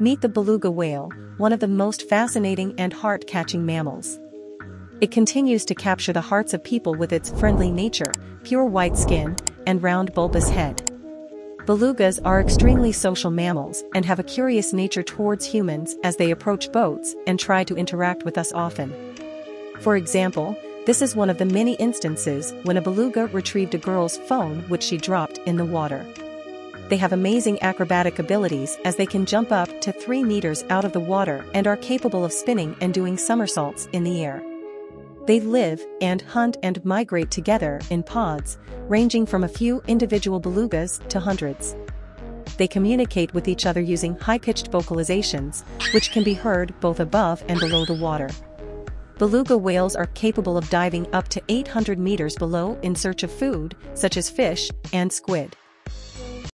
Meet the beluga whale, one of the most fascinating and heart-catching mammals. It continues to capture the hearts of people with its friendly nature, pure white skin, and round bulbous head. Belugas are extremely social mammals and have a curious nature towards humans as they approach boats and try to interact with us often. For example, this is one of the many instances when a beluga retrieved a girl's phone which she dropped in the water they have amazing acrobatic abilities as they can jump up to 3 meters out of the water and are capable of spinning and doing somersaults in the air. They live and hunt and migrate together in pods, ranging from a few individual belugas to hundreds. They communicate with each other using high-pitched vocalizations, which can be heard both above and below the water. Beluga whales are capable of diving up to 800 meters below in search of food, such as fish and squid.